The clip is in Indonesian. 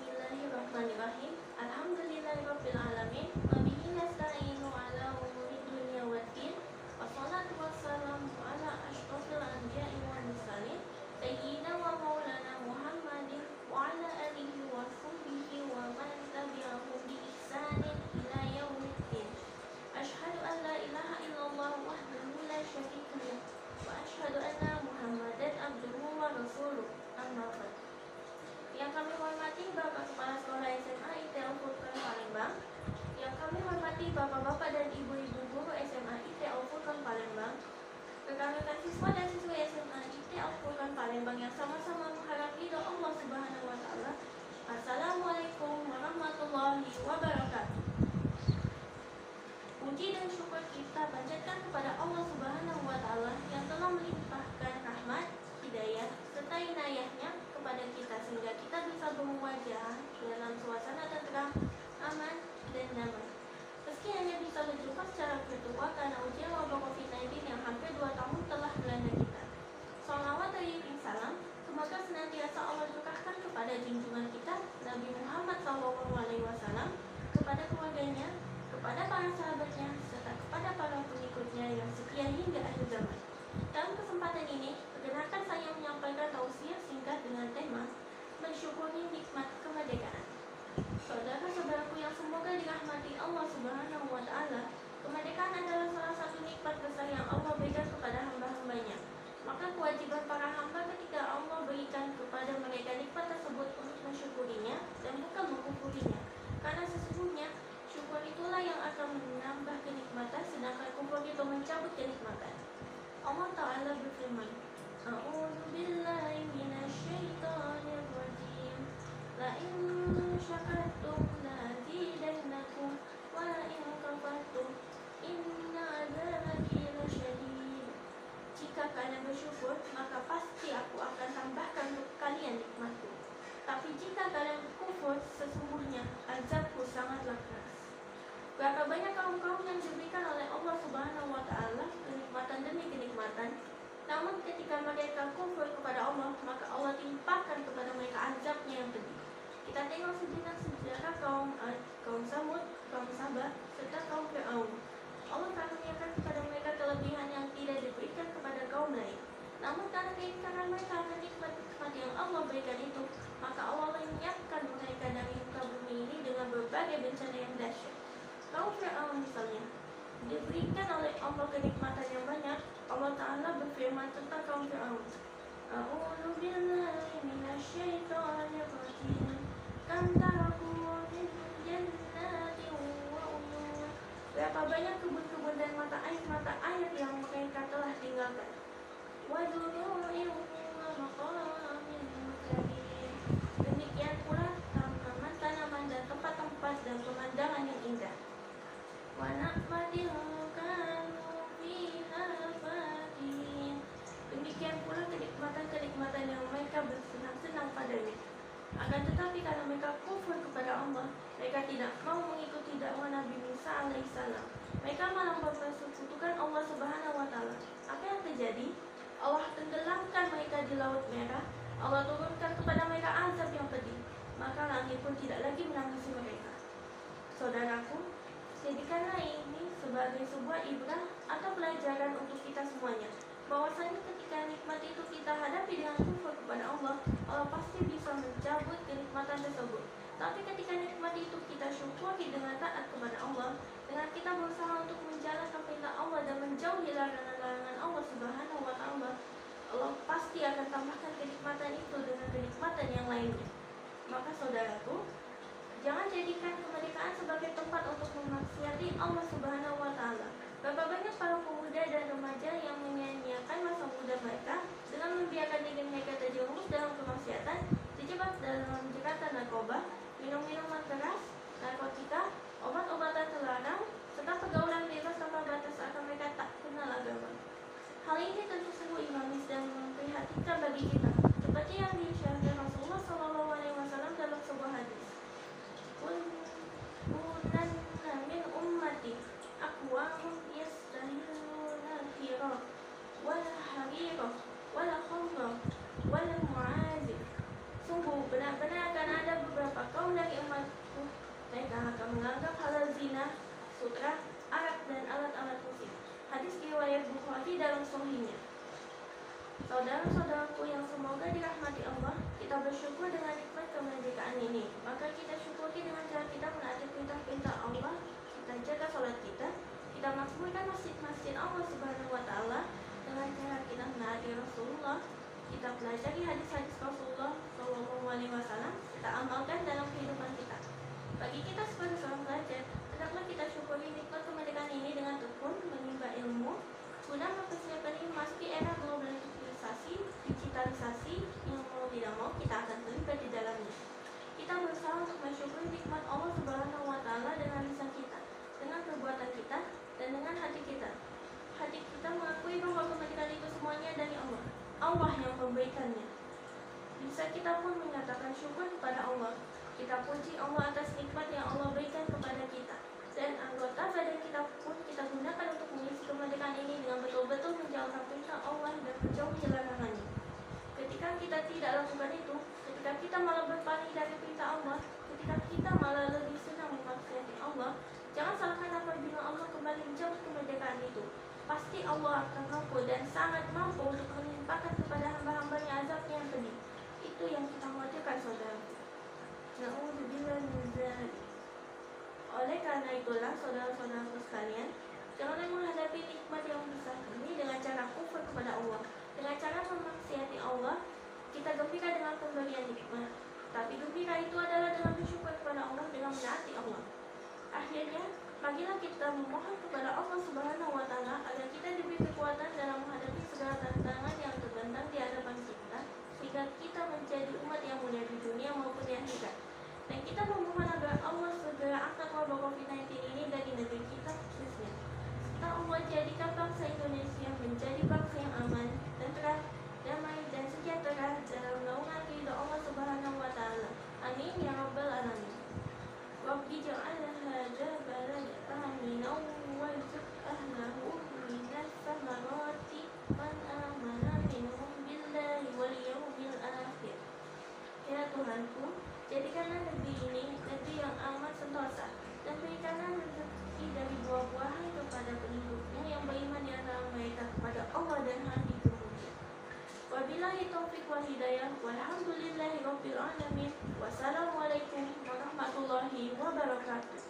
बिस्मिल्लाहिर्रहमानिर्रहीम अल्हम्दुलिल्लाहि रब्बिल आलमीन व बिही नस्ताईन व Nabi Muhammad SAW, kepada keluarganya, kepada para sahabatnya, serta kepada para pengikutnya yang setia hingga akhir zaman. Dalam kesempatan ini, perkenalkan saya Thank you. Karena mereka akan nikmat-nikmat yang Allah berikan itu, maka Allah lenyapkan mereka dari muka bumi ini dengan berbagai bencana yang dahsyat. Kaum Fir'aun misalnya? Diberikan oleh Allah kenikmatan yang banyak Allah Ta'ala berfirman tentang kaum Fir'aun. A'udhu billahi Kam taraku Berapa banyak kebun-kebun dan mata air-mata air yang mereka telah tinggalkan? Wa Akan tetapi karena mereka kufur kepada Allah Mereka tidak mau mengikuti dakwah Nabi Musa alaihissalam Mereka malah mempersekutukan Allah subhanahu wa ta'ala. Apa yang terjadi? Allah tenggelamkan mereka di laut merah. Allah turunkan kepada mereka azab yang pedih. Maka langit pun tidak lagi menangisi mereka. Saudaraku, Jadikanlah ini sebagai sebuah ibrah atau pelajaran untuk kita semuanya. Bahwasanya ketika nikmat itu kita hadapi dengan kufur kepada Allah, Allah pasti bisa mencabut kenikmatan tersebut. Tapi ketika nikmat itu dengan taat kepada Allah, dengan kita berusaha untuk menjalankan perintah Allah dan menjauhi larangan-larangan Allah Subhanahu wa taala, Allah pasti akan tambahkan kenikmatan itu dengan kenikmatan yang lainnya. Maka saudaraku, Jangan jadikan kemerdekaan sebagai tempat untuk memaksiati Allah Subhanahu wa taala. Berapa banyak para pemuda dan remaja yang ini tentu sungguh imamis dan memprihatinkan bagi kita, seperti yang diisyaratkan Rasulullah SAW dalam sebuah hadis. kunanna min ummati aqwamun yastahiluna al-hira wal harira wal khamra wal mu'azif kaum dari umatku mereka akan menganggap halal zina, sutra, arak dan alat-alat. Hadis riwayat Bukhari dalam sahihnya. Saudara-saudaraku yang semoga dirahmati Allah, kita bersyukur dengan nikmat kemerdekaan ini. Maka kita syukuri dengan cara kita menaati perintah-perintah Allah, kita jaga sholat kita, kita makmurkan masjid-masjid Allah Subhanahu wa taala dengan cara kita menaati Rasulullah, kita pelajari hadis-hadis Rasulullah Shallallahu Alaihi Wasallam, kita amalkan dalam kehidupan kita. Bagi kita sebagai seorang pelajar, hendaklah kita syukuri nikmat kemerdekaan ini dengan tekun menimba ilmu, guna mempersiapkan diri memasuki era globalisasi, digitalisasi yang mau tidak mau kita akan terlibat di dalamnya. Kita berusaha untuk mensyukuri nikmat Allah Subhanahu Wa Taala dengan lisan kita, dengan perbuatan kita, dan dengan hati kita. Hati kita mengakui bahwa kemerdekaan itu semuanya dari Allah. Yang memberikannya. Bisa kita pun menyatakan syukur kepada Allah. Kita puji Allah atas nikmat yang Allah berikan kepada kita. Dan anggota badan kita pun kita gunakan untuk mengisi kemerdekaan ini dengan betul-betul menjalankan perintah Allah dan menjauhi larangannya. Ketika kita tidak lakukan itu, ketika kita malah berpaling dari perintah Allah, ketika kita malah lebih senang memaksiati Allah, jangan salahkan apabila Allah kembali menjauh kemerdekaan itu. Allah akan mampu dan sangat mampu untuk menimpakan kepada hamba-hambanya azab yang pedih. Itu yang kita khawatirkan saudara. Oleh karena itulah saudara-saudaraku sekalian, janganlah menghadapi nikmat yang besar ini dengan cara kufur kepada Allah. Dengan cara memaksiati Allah, kita gembira dengan pemberian nikmat. Tapi gembira itu adalah dengan bersyukur kepada Allah dengan menaati Allah. Akhirnya, marilah kita memohon kepada Allah Subhanahu wa taala agar kita diberi kekuatan dalam menghadapi segala tantangan yang terbentang di hadapan kita sehingga kita menjadi umat yang mulia di dunia maupun di akhirat. Dan kita memohon agar Allah segera angkat wabah COVID-19 ini dari negeri kita khususnya. Serta Allah jadikan bangsa Indonesia menjadi bangsa yang aman والحمد لله رب العالمين والسلام عليكم ورحمة الله وبركاته.